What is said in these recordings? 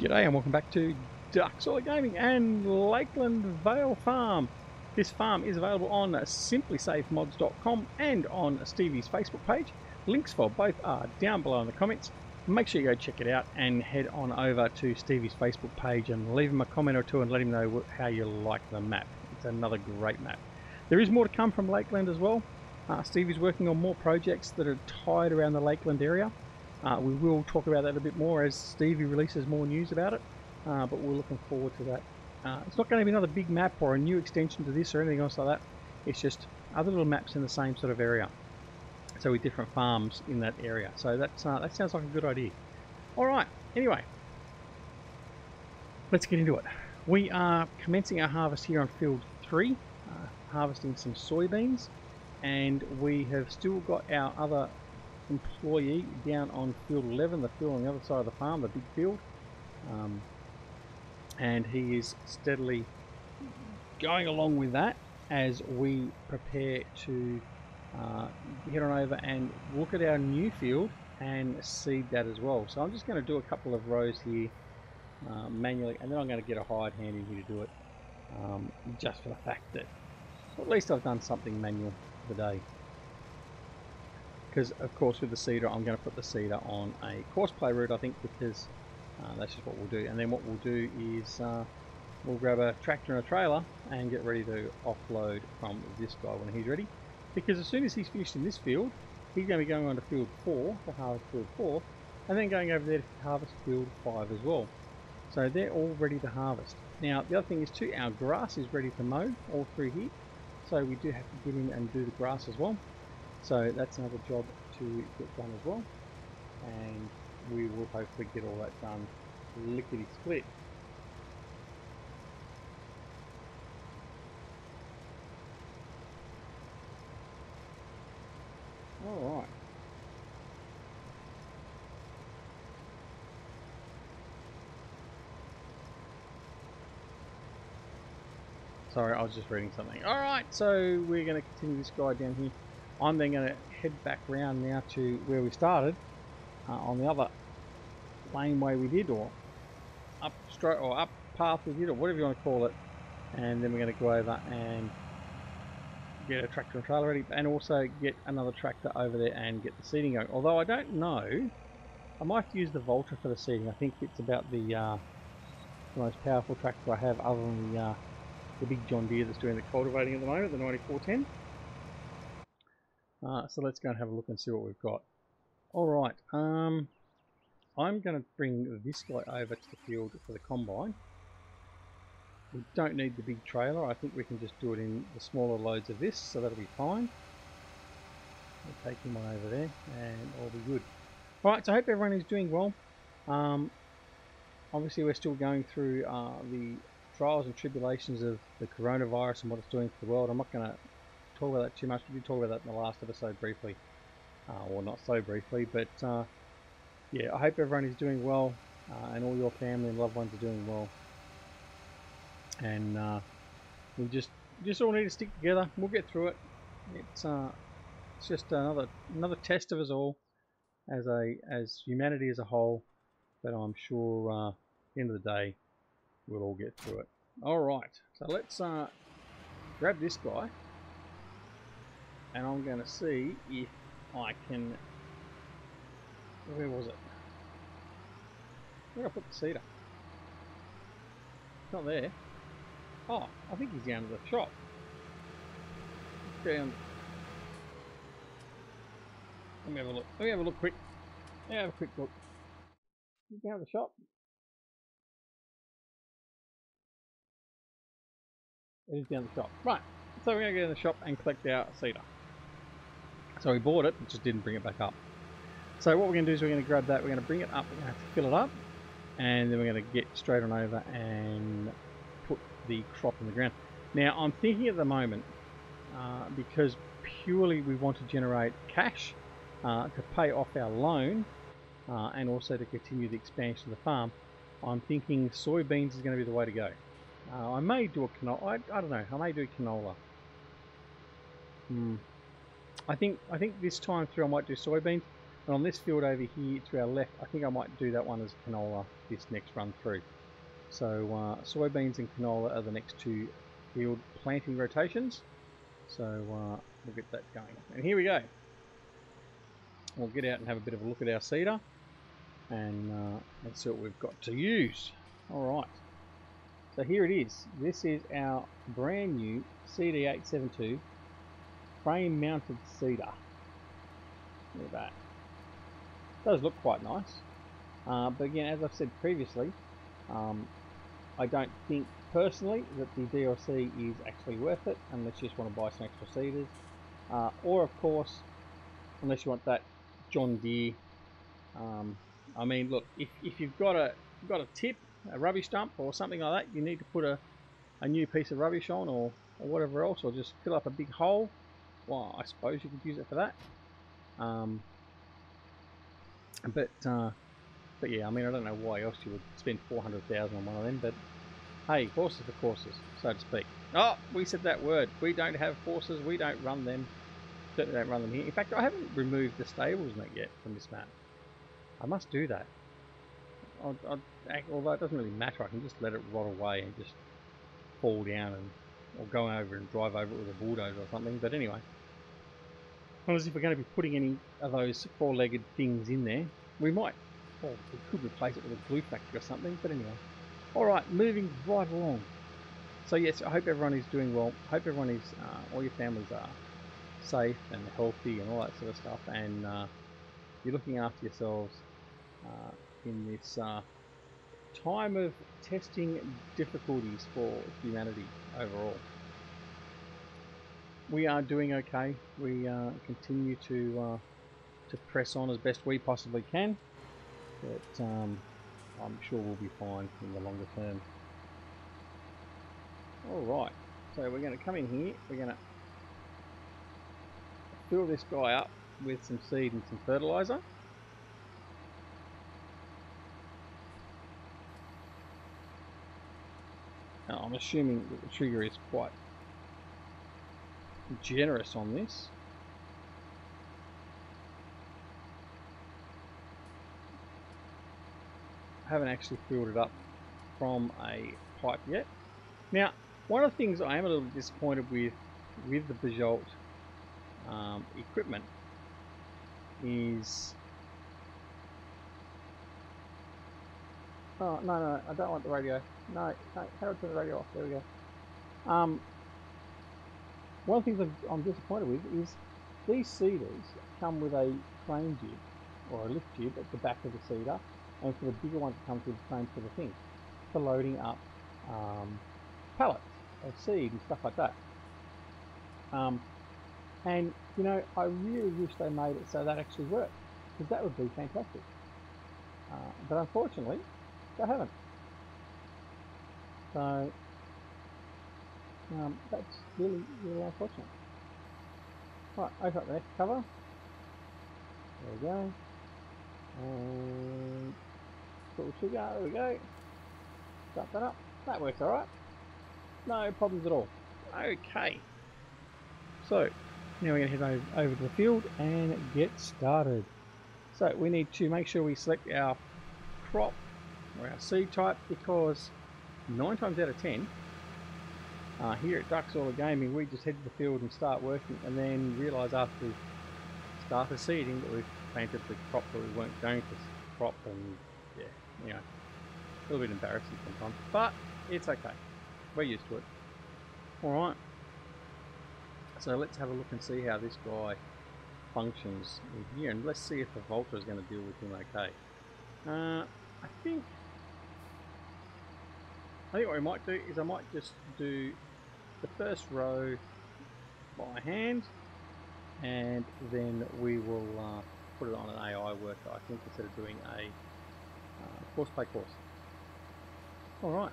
G'day and welcome back to Duckzorly Gaming and Lakeland Vale Farm. This farm is available on simplysafemods.com and on Stevie's Facebook page. Links for both are down below in the comments. Make sure you go check it out and head on over to Stevie's Facebook page and leave him a comment or two and let him know how you like the map. It's another great map. There is more to come from Lakeland as well. Uh, Stevie's working on more projects that are tied around the Lakeland area. Uh, we will talk about that a bit more as Stevie releases more news about it, uh, but we're looking forward to that. Uh, it's not going to be another big map or a new extension to this or anything else like that. It's just other little maps in the same sort of area. So with different farms in that area. So that's, uh, that sounds like a good idea. Alright, anyway. Let's get into it. We are commencing our harvest here on field 3, uh, harvesting some soybeans. And we have still got our other employee down on field 11, the field on the other side of the farm, the big field. Um, and he is steadily going along with that as we prepare to uh, head on over and look at our new field and seed that as well. So I'm just going to do a couple of rows here uh, manually and then I'm going to get a hired hand in here to do it um, just for the fact that at least I've done something manual for the day because of course with the seeder I'm going to put the seeder on a course play route I think because uh, that's just what we'll do. And then what we'll do is uh, we'll grab a tractor and a trailer and get ready to offload from this guy when he's ready. Because as soon as he's finished in this field he's going to be going on to field 4 to harvest field 4 and then going over there to harvest field 5 as well. So they're all ready to harvest. Now the other thing is too our grass is ready to mow all through here. So we do have to get in and do the grass as well so that's another job to get done as well. And we will hopefully get all that done lickety split. Alright. Sorry, I was just reading something. Alright, so we're going to continue this guy down here. I'm then going to head back round now to where we started uh, on the other laneway we did or up straight or up path we did or whatever you want to call it. And then we're going to go over and get a tractor and trailer ready and also get another tractor over there and get the seeding going. Although I don't know I might use the Valtra for the seeding I think it's about the, uh, the most powerful tractor I have other than the, uh, the big John Deere that's doing the cultivating at the moment the 9410 uh, so let's go and have a look and see what we've got. Alright, um, I'm going to bring this guy over to the field for the combine. We don't need the big trailer, I think we can just do it in the smaller loads of this, so that'll be fine. We'll take him on over there and all be good. Alright, so I hope everyone is doing well. Um, obviously we're still going through uh, the trials and tribulations of the coronavirus and what it's doing for the world. I'm not going to talk about that too much. We did talk about that in the last episode briefly. Uh, well, not so briefly, but uh, yeah, I hope everyone is doing well uh, and all your family and loved ones are doing well. And uh, we just just all need to stick together. We'll get through it. It's uh, it's just another another test of us all as a as humanity as a whole. But I'm sure uh, end of the day, we'll all get through it. All right, so let's uh, grab this guy and I'm going to see if I can where was it? Where did I put the seeder it's not there. Oh I think he's down to the shop. Down. Let me have a look. Let me have a look quick. Let me have a quick look. He's down the shop. It is down the shop. Right. So we're going to go in the shop and collect our seeder so we bought it, just didn't bring it back up. So what we're going to do is we're going to grab that, we're going to bring it up, we're going to have to fill it up, and then we're going to get straight on over and put the crop in the ground. Now I'm thinking at the moment, uh, because purely we want to generate cash uh, to pay off our loan uh, and also to continue the expansion of the farm, I'm thinking soybeans is going to be the way to go. Uh, I may do a canola, I, I, don't know, I may do canola. Hmm. I think I think this time through I might do soybeans. And on this field over here to our left, I think I might do that one as canola this next run through. So uh, soybeans and canola are the next two field planting rotations. So uh, we'll get that going. And here we go. We'll get out and have a bit of a look at our seeder and uh, let's see what we've got to use. Alright, so here it is. This is our brand new CD872 frame mounted seeder. Look at that. Does look quite nice. Uh, but again, as I've said previously, um, I don't think personally that the DLC is actually worth it unless you just want to buy some extra seeders. Uh, or of course, unless you want that John Deere. Um, I mean, look, if, if you've got a got a tip, a rubbish dump or something like that, you need to put a, a new piece of rubbish on or, or whatever else, or just fill up a big hole. Well, I suppose you could use it for that. Um, but uh, but yeah, I mean, I don't know why else you would spend 400,000 on one of them, but hey, horses for courses, so to speak. Oh, we said that word. We don't have horses, we don't run them. Certainly don't run them here. In fact, I haven't removed the stables net yet from this map. I must do that. I'll, I'll, although it doesn't really matter, I can just let it rot away and just fall down and or go over and drive over it with a bulldozer or something. But anyway, unless if we're going to be putting any of those four-legged things in there, we might. Well, we could replace it with a glue factory or something. But anyway, all right, moving right along. So yes, I hope everyone is doing well. Hope everyone is, uh, all your families are safe and healthy and all that sort of stuff, and uh, you're looking after yourselves uh, in this uh, time of testing difficulties for humanity overall. We are doing okay. We uh, continue to uh, to press on as best we possibly can, but um, I'm sure we'll be fine in the longer term. All right, so we're going to come in here. We're going to fill this guy up with some seed and some fertilizer. Now, I'm assuming that the trigger is quite generous on this. I haven't actually filled it up from a pipe yet. Now, one of the things I am a little disappointed with with the Bourgault um, equipment is oh no no I don't want the radio no no how to turn the radio off there we go um, one of the things I'm, disappointed with is these seeders come with a crane jib or a lift jib at the back of the seeder and for the bigger ones it comes with the same sort of thing for loading up um, pallets of seed and stuff like that um, and, you know, I really wish they made it so that actually worked, because that would be fantastic. Uh, but unfortunately, they haven't. So, um, that's really, really unfortunate. Right, open up the cover. There we go. And pull trigger, there we go. Start that up. That works alright. No problems at all. Okay. So, now we're going to head over to the field and get started. So we need to make sure we select our crop or our seed type because 9 times out of 10 uh, here at Duckzorly Gaming we just head to the field and start working and then realise after we've started seeding that we've planted the crop that we weren't going to crop and yeah, you know, a little bit embarrassing sometimes, but it's okay. We're used to it. Alright, so let's have a look and see how this guy functions in here and let's see if the Valtra is going to deal with him okay. Uh, I think I think what we might do is I might just do the first row by hand and then we will uh, put it on an AI worker I think instead of doing a uh, course by course. Alright,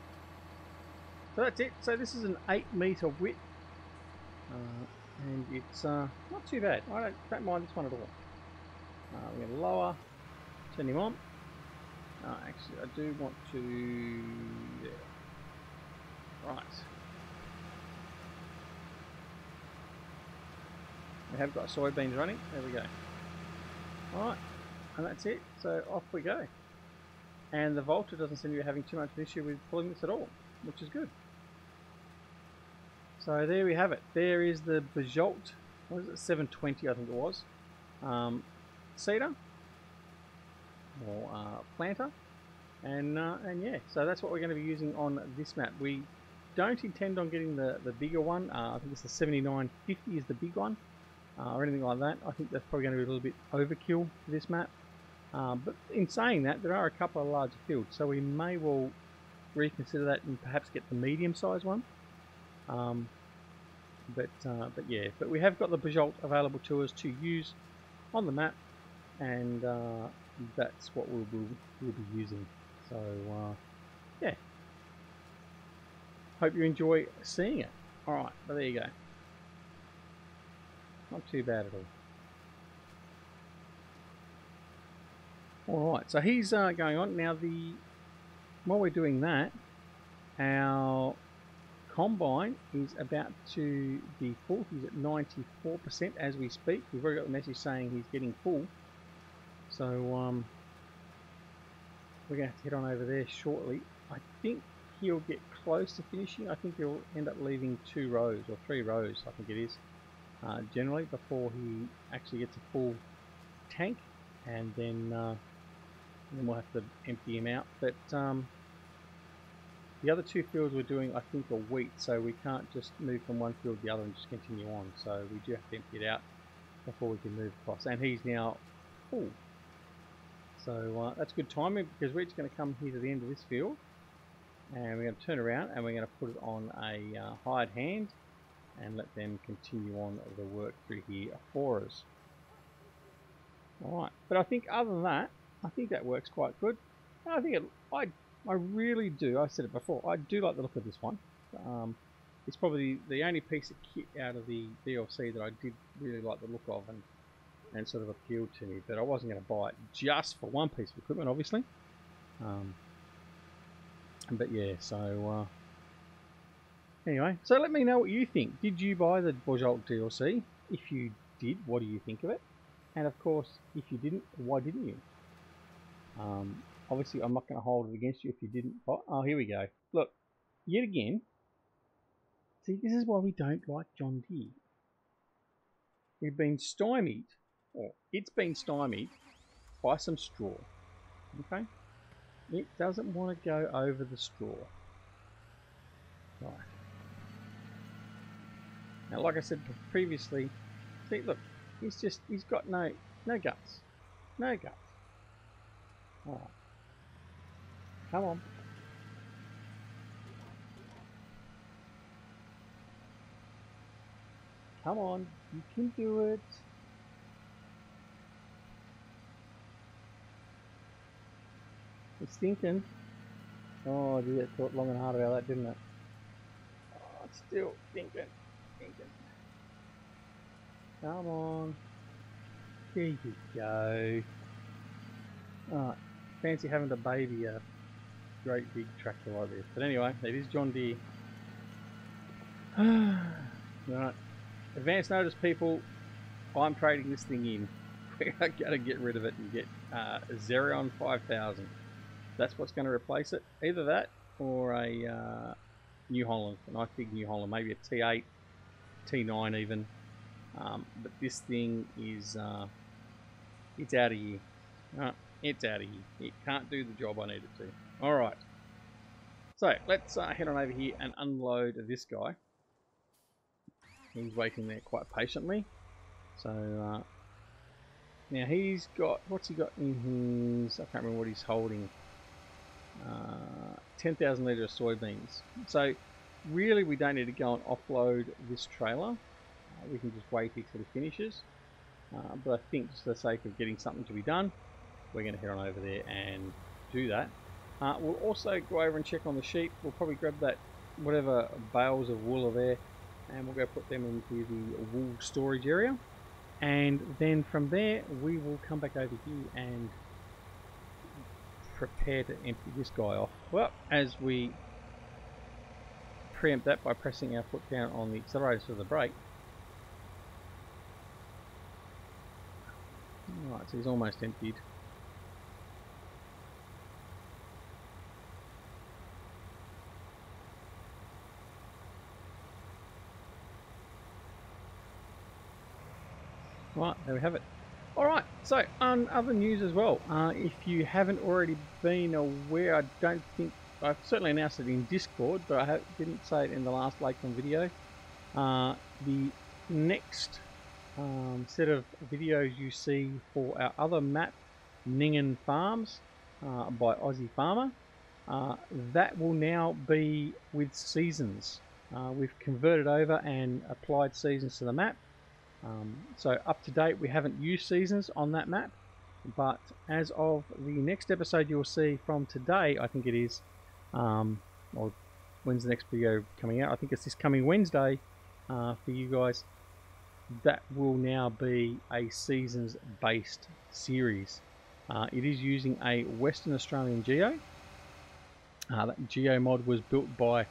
so that's it. So this is an 8 meter width uh, and it's uh, not too bad. I don't, don't mind this one at all. Uh, we're going to lower, turn him on. Uh, actually, I do want to... Yeah. Right. We have got soybeans running. There we go. Alright. and that's it. So off we go. And the Valtra doesn't seem to be having too much of an issue with pulling this at all, which is good. So there we have it. There is the Bourgault, what is it, 720 I think it was, um, seeder, or uh, planter. And, uh, and yeah, so that's what we're going to be using on this map. We don't intend on getting the, the bigger one. Uh, I think it's the 7950 is the big one, uh, or anything like that. I think that's probably going to be a little bit overkill for this map. Um, but in saying that, there are a couple of larger fields, so we may well reconsider that and perhaps get the medium-sized one. Um, but uh, but yeah, but we have got the Bourgault available to us to use on the map, and uh, that's what we'll, we'll, we'll be using. So uh, yeah, hope you enjoy seeing it. All right, but there you go. Not too bad at all. All right, so he's uh, going on now. The while we're doing that, our combine is about to be full. He's at 94% as we speak. We've already got the message saying he's getting full. So um, we're going to have to head on over there shortly. I think he'll get close to finishing. I think he'll end up leaving two rows or three rows, I think it is, uh, generally, before he actually gets a full tank. And then, uh, then we'll have to empty him out. But um, the other two fields we're doing, I think, are wheat, so we can't just move from one field to the other and just continue on. So we do have to empty it out before we can move across. And he's now full. So uh, that's good timing because we're going to come here to the end of this field and we're going to turn around and we're going to put it on a uh, hired hand and let them continue on the work through here for us. Alright, but I think other than that, I think that works quite good. I think it, I I really do. I said it before. I do like the look of this one. Um, it's probably the only piece of kit out of the DLC that I did really like the look of and and sort of appealed to me. But I wasn't going to buy it just for one piece of equipment, obviously. Um, but yeah, so uh, anyway, so let me know what you think. Did you buy the Bourgault DLC? If you did, what do you think of it? And of course, if you didn't, why didn't you? Um, Obviously, I'm not going to hold it against you if you didn't. Oh, oh, here we go. Look, yet again. See, this is why we don't like John Deere. We've been stymied, or it's been stymied, by some straw. Okay? It doesn't want to go over the straw. Right. Now, like I said previously, see, look, he's just, he's got no, no guts. No guts. Alright. Come on. Come on, you can do it. Stinking. Oh, gee, it thought long and hard about that, didn't it? Oh, it's still stinking. Stinking. Come on. There you go. Alright, fancy having to baby a great big tractor like this. But anyway, it is John Deere. right. Advance notice, people. I'm trading this thing in. We're going to get rid of it and get uh, a Xerion 5000. That's what's going to replace it. Either that or a uh, New Holland, a nice big New Holland, maybe a T8, T9 even. Um, but this thing is, uh, it's out of here. Uh, it's out of here. It can't do the job I need it to. Alright. So, let's uh, head on over here and unload this guy. He's waiting there quite patiently. So, uh, now he's got, what's he got in his, I can't remember what he's holding. Uh, 10,000 litre of soybeans. So, really we don't need to go and offload this trailer. Uh, we can just wait here till he finishes. Uh, but I think just for the sake of getting something to be done, we're going to head on over there and do that. Uh, we'll also go over and check on the sheep. We'll probably grab that whatever bales of wool are there and we'll go put them into the wool storage area. And then from there we will come back over here and prepare to empty this guy off. Well, as we preempt that by pressing our foot down on the accelerator for the brake. Alright, so he's almost emptied. Right, there we have it. So on other news as well, uh, if you haven't already been aware, I don't think, I've certainly announced it in Discord, but I didn't say it in the last Lakeland video. Uh, the next um, set of videos you see for our other map, Ningen Farms uh, by Aussie Farmer, uh, that will now be with seasons. Uh, we've converted over and applied seasons to the map. Um, so up to date we haven't used seasons on that map but as of the next episode you'll see from today I think it is um, or when's the next video coming out? I think it's this coming Wednesday uh, for you guys. That will now be a seasons based series. Uh, it is using a Western Australian Geo. Uh, that Geo mod was built by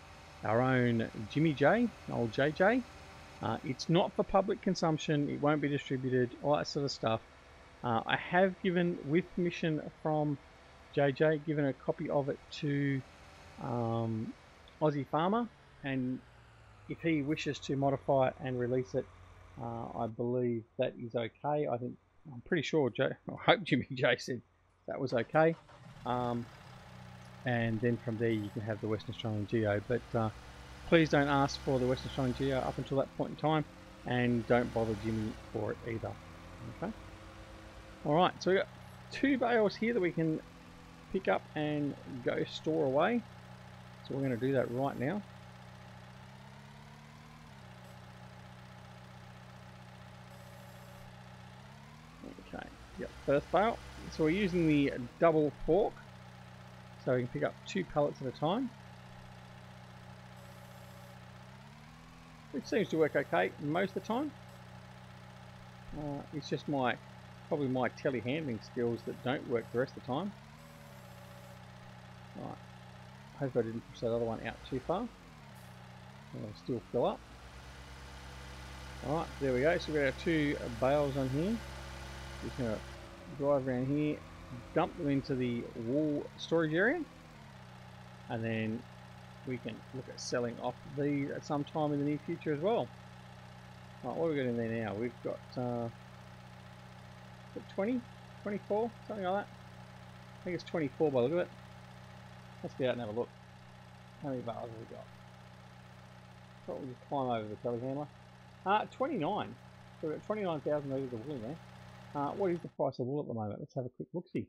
our own Jimmy J old JJ uh, it's not for public consumption, it won't be distributed, all that sort of stuff. Uh, I have given, with permission from JJ, given a copy of it to um, Aussie Farmer, and if he wishes to modify it and release it, uh, I believe that is okay. I think, I'm pretty sure, Joe, I hope Jimmy J said that was okay. Um, and then from there you can have the Western Australian Geo. But uh, Please don't ask for the Western Australian Geo up until that point in time, and don't bother Jimmy for it either. Okay. All right, so we got two bales here that we can pick up and go store away. So we're going to do that right now. Okay, yep, first bale. So we're using the double fork, so we can pick up two pallets at a time. Seems to work okay most of the time. Uh, it's just my probably my telehandling skills that don't work the rest of the time. Right. Hope I didn't push that other one out too far. It'll still fill up. Alright, there we go. So we've got our two bales on here. Just going to drive around here, dump them into the wall storage area, and then we can look at selling off these at some time in the near future as well. Right, what have we got in there now? We've got uh, 20, 24, something like that. I think it's 24 by the look of it. Let's get out and have a look. How many bars have we got? Thought just climb over the telehandler. Uh, 29. So we've got 29,000 litres of wool in there. Uh, what is the price of wool at the moment? Let's have a quick look-see.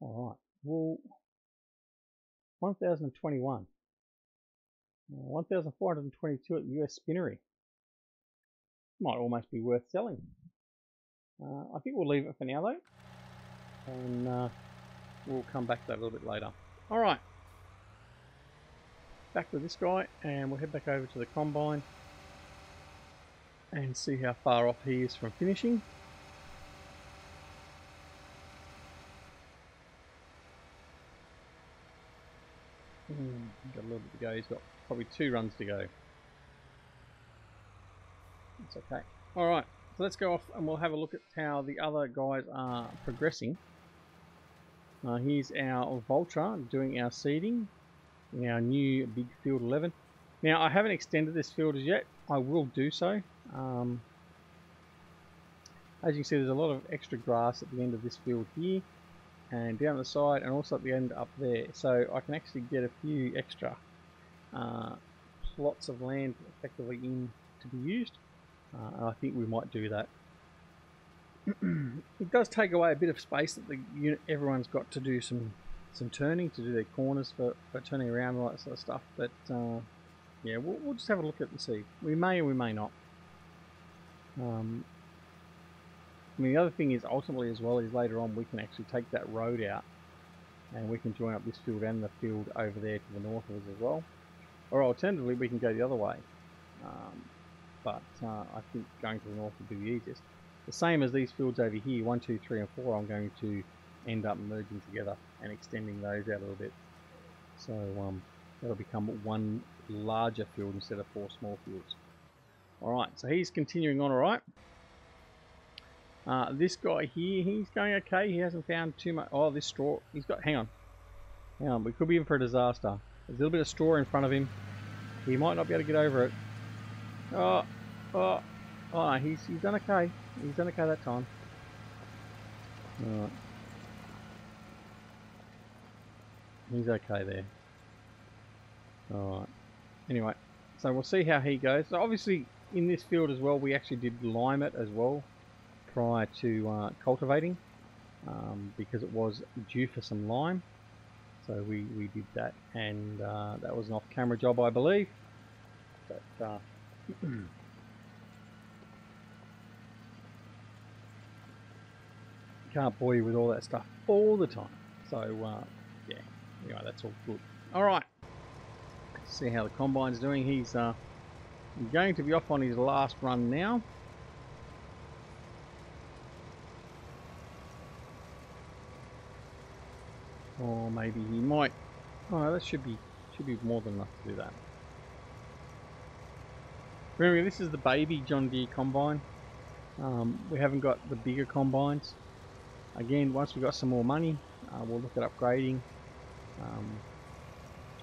Alright, wool 1021. Uh, 1422 at the US Spinnery. Might almost be worth selling. Uh, I think we'll leave it for now though. And uh, we'll come back to that a little bit later. Alright. Back to this guy and we'll head back over to the combine and see how far off he is from finishing. Hmm, got a little bit to go. He's got probably two runs to go. That's okay. Alright, so let's go off and we'll have a look at how the other guys are progressing. Uh, here's our Valtra doing our seeding in our new big field 11. Now I haven't extended this field as yet. I will do so. Um, as you can see there's a lot of extra grass at the end of this field here and down the side and also at the end up there. So I can actually get a few extra uh, plots of land effectively in to be used. Uh, and I think we might do that. It does take away a bit of space that the unit everyone's got to do some some turning to do their corners for, for turning around and all that sort of stuff. But uh, yeah we'll, we'll, just have a look at it and see. We may or we may not. Um, I mean, the other thing is ultimately as well is later on we can actually take that road out and we can join up this field and the field over there to the north of us as well. Or alternatively, we can go the other way. Um, but uh, I think going to the north would be the easiest. The same as these fields over here, 1, 2, 3 and 4, I'm going to end up merging together and extending those out a little bit. So um, that'll become one larger field instead of four small fields. Alright, so he's continuing on alright. Uh, this guy here, he's going okay. He hasn't found too much. Oh, this straw. He's got. Hang on. Hang on. We could be in for a disaster. There's a little bit of straw in front of him. He might not be able to get over it. Oh, oh. Oh, he's he's done okay. He's done okay that time. Alright. He's okay there. Alright. Anyway, so we'll see how he goes. So obviously, in this field as well, we actually did lime it as well prior to uh, cultivating um, because it was due for some lime. So we, we did that and uh, that was an off-camera job I believe. But uh, can't bore you with all that stuff all the time. So uh, yeah, anyway that's all good. Alright, see how the combine's doing. He's uh, going to be off on his last run now. Or maybe he might. Oh, that should be should be more than enough to do that. Remember, this is the baby John Deere combine. Um, we haven't got the bigger combines. Again, once we've got some more money, uh, we'll look at upgrading. Um,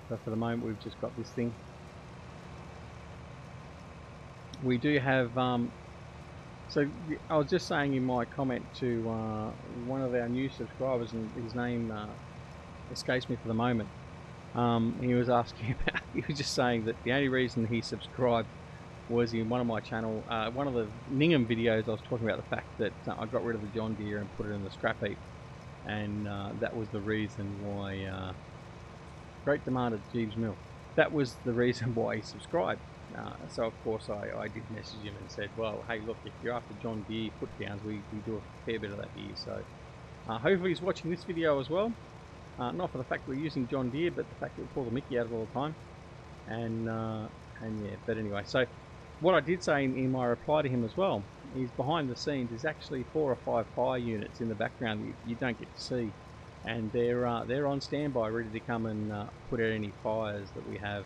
but for the moment, we've just got this thing. We do have um, so I was just saying in my comment to uh, one of our new subscribers, and his name uh, escapes me for the moment. Um, he was asking about. He was just saying that the only reason he subscribed was in one of my channel, uh, one of the Ningham videos. I was talking about the fact that uh, I got rid of the John Deere and put it in the scrap heap, and uh, that was the reason why. Uh, great demand at Jeeves Mill. That was the reason why he subscribed. Uh, so of course I, I did message him and said, well, hey, look, if you're after John Deere put downs, we, we do a fair bit of that here. So uh, hopefully he's watching this video as well. Uh, not for the fact we're using John Deere, but the fact that we pull the Mickey out of all the time. And uh, and yeah, but anyway, so what I did say in, in, my reply to him as well is behind the scenes is actually four or five fire units in the background that you, you don't get to see, and they're uh, they're on standby, ready to come and uh, put out any fires that we have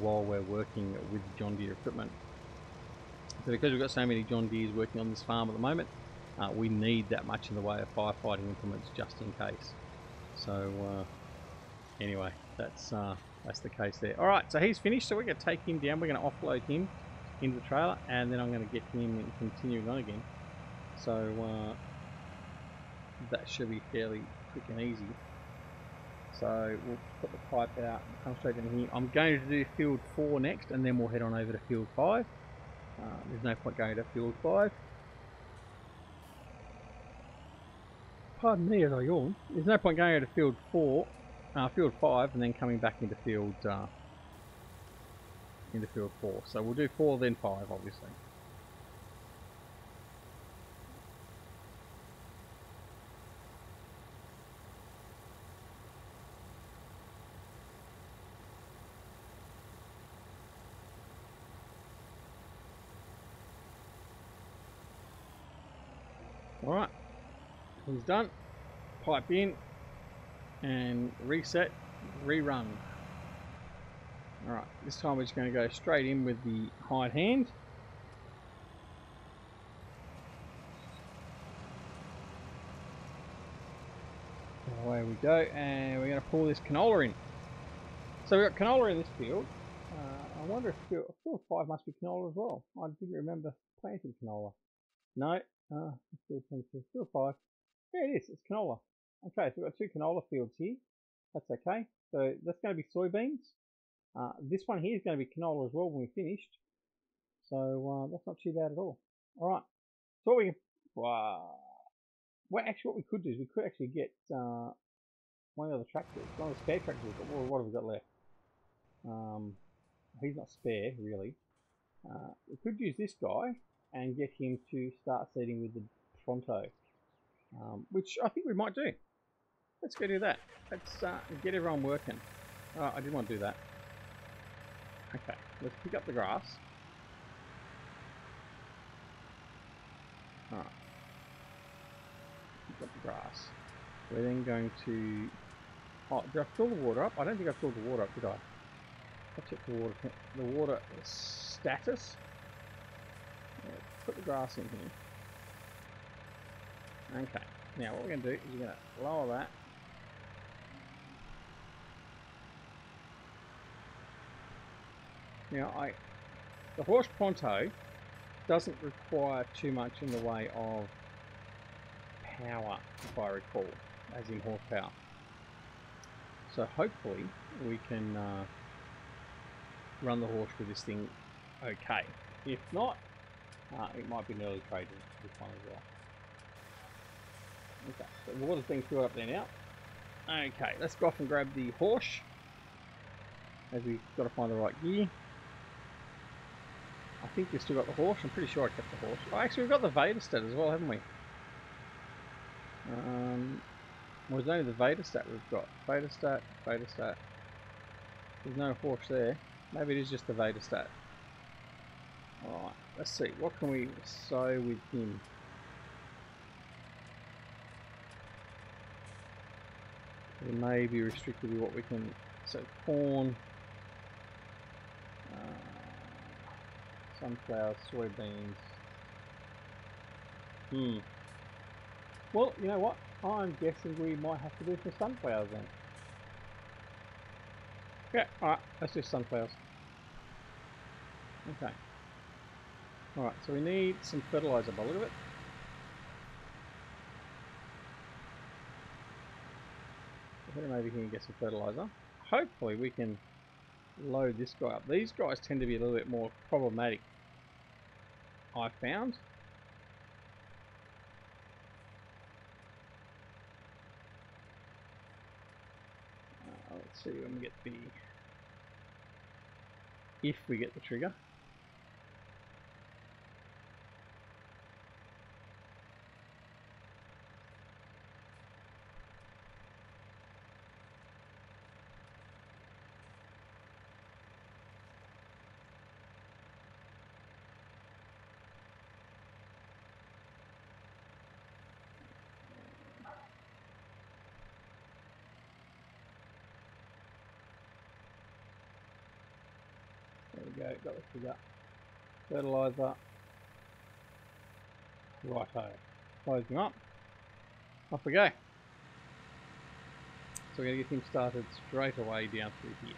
while we're working with John Deere equipment. So because we've got so many John Deeres working on this farm at the moment, uh, we need that much in the way of firefighting implements just in case. So uh, anyway, that's uh, that's the case there. All right, so he's finished. So we're going to take him down. We're going to offload him into the trailer, and then I'm going to get him and continuing on again. So uh, that should be fairly quick and easy. So we'll put the pipe out, come straight in here. I'm going to do field 4 next and then we'll head on over to field 5. Uh, there's no point going to field 5. Pardon me as I yawn. There's no point going to field 4, uh, field 5 and then coming back into field uh, into field 4. So we'll do 4 then 5 obviously. Alright, done. Pipe in and reset, rerun. Alright, this time we're just going to go straight in with the hide hand. Away we go, and we're going to pull this canola in. So we've got canola in this field. Uh, I wonder if field, field 5 must be canola as well. I didn't remember planting canola. No, uh, field 22, field 5. Yeah, it is. It's canola. Okay, so we've got two canola fields here. That's okay. So that's going to be soybeans. Uh, this one here is going to be canola as well when we're finished. So uh, that's not too bad at all. All right. So what we wow. Well, actually, what we could do is we could actually get uh, one of the tractors, one of the spare tractors. What, what have we got left? Um, he's not spare, really. Uh, we could use this guy and get him to start seeding with the Pronto, um, which I think we might do. Let's go do that. Let's uh, get everyone working. Oh, I didn't want to do that. Okay, let's pick up the grass. Alright. Pick up the grass. We're then going to... Oh, did I fill the water up? I don't think I filled the water up, did I? I checked the water, the water status put the grass in here. Okay, now what we're going to do is we're going to lower that. Now, I, the Horsch Pronto doesn't require too much in the way of power, if I recall, as in horsepower. So hopefully we can uh, run the Horsch with this thing okay. If not, uh, it might be an early trade this one as well. Okay, so the water's being filled up there now. Okay, let's go off and grab the Horsch. As we've got to find the right gear. I think we've still got the Horsch. I'm pretty sure I kept the Horsch. Oh, actually, we've got the Väderstad as well, haven't we? Um, well, it's only the Väderstad we've got. Väderstad, Väderstad. There's no Horsch there. Maybe it is just the Väderstad. Alright, let's see. What can we sow with him? We may be restricted with what we can... So corn, uh, sunflowers, soybeans. Hmm. Well, you know what? I'm guessing we might have to do some sunflowers then. Yeah, alright, let's do sunflowers. Okay. Alright, so we need some fertilizer by the look of it. So head over here and get some fertilizer. Hopefully we can load this guy up. These guys tend to be a little bit more problematic, I found. Uh, let's see when we get the... If we get the trigger. There we go, got. Fertilizer. Righto. Close him up. Off we go. So we're going to get him started straight away down through here.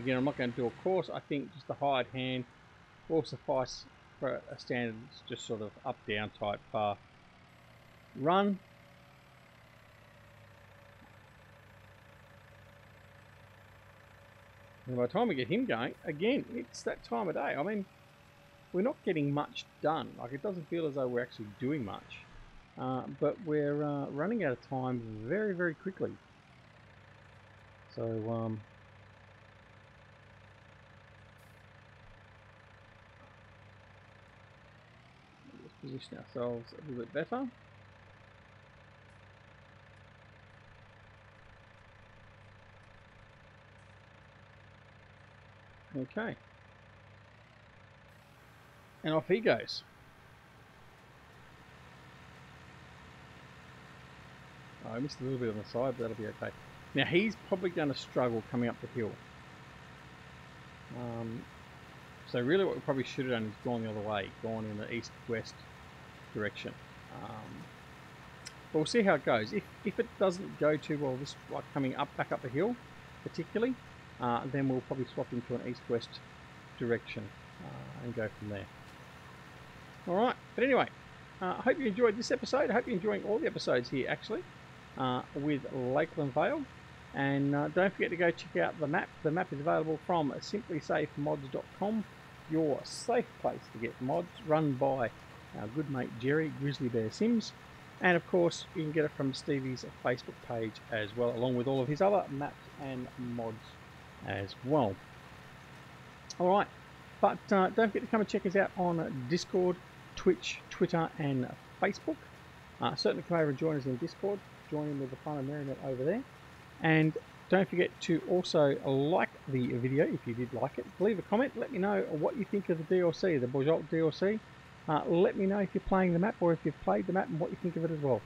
Again, I'm not going to do a course. I think just the hired hand will suffice for a standard, just sort of up-down type uh, run. And by the time we get him going, again, it's that time of day. I mean, we're not getting much done. Like, it doesn't feel as though we're actually doing much. Uh, but we're uh, running out of time very, very quickly. So, um, let's position ourselves a little bit better. Okay. And off he goes. Oh, I missed a little bit on the side, but that'll be okay. Now he's probably going to struggle coming up the hill. Um, so really what we probably should have done is gone the other way, gone in the east-west direction. Um, but we'll see how it goes. If, if it doesn't go too well, this like coming up back up the hill, particularly, uh, then we'll probably swap into an east-west direction uh, and go from there. Alright, but anyway, uh, I hope you enjoyed this episode. I hope you're enjoying all the episodes here, actually, uh, with Lakeland Vale. And uh, don't forget to go check out the map. The map is available from simplysafemods.com, your safe place to get mods, run by our good mate Jerry, Grizzly Bear Sims. And of course, you can get it from Stevie's Facebook page as well, along with all of his other maps and mods as well. Alright, but uh, don't forget to come and check us out on Discord, Twitch, Twitter, and Facebook. Uh, certainly come over and join us in Discord. Join in with the fun and merriment over there. And don't forget to also like the video if you did like it. Leave a comment. Let me know what you think of the DLC, the Bourgault DLC. Uh, let me know if you're playing the map or if you've played the map and what you think of it as well.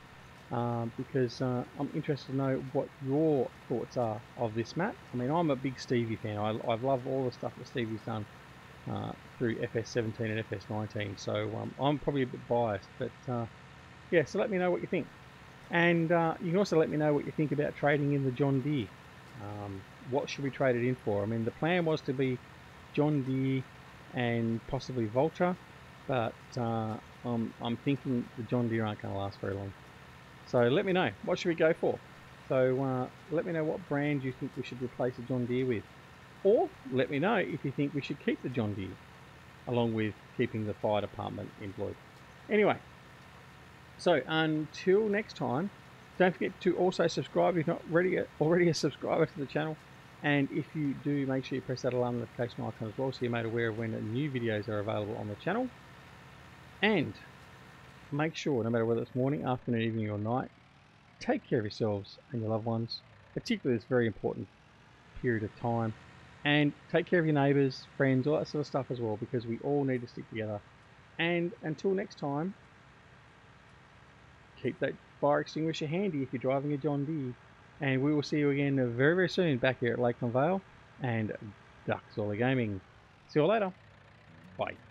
Um, because uh, I'm interested to know what your thoughts are of this map. I mean, I'm a big Stevie fan. I, I love all the stuff that Stevie's done uh, through FS17 and FS19, so um, I'm probably a bit biased. But uh, yeah, so let me know what you think. And uh, you can also let me know what you think about trading in the John Deere. Um, what should we trade it in for? I mean, the plan was to be John Deere and possibly Valtra, but uh, I'm, I'm thinking the John Deere aren't going to last very long. So let me know, what should we go for? So uh, let me know what brand you think we should replace the John Deere with. Or let me know if you think we should keep the John Deere, along with keeping the fire department employed. Anyway, so until next time, don't forget to also subscribe if you're not already already a subscriber to the channel. And if you do, make sure you press that alarm notification icon as well so you're made aware of when new videos are available on the channel. And make sure, no matter whether it's morning, afternoon, evening or night, take care of yourselves and your loved ones, particularly this very important period of time. And take care of your neighbours, friends, all that sort of stuff as well because we all need to stick together. And until next time, keep that fire extinguisher handy if you're driving a John Deere. And we will see you again very, very soon back here at Lakeland Vale and Duckzorly Gaming. See you all later. Bye.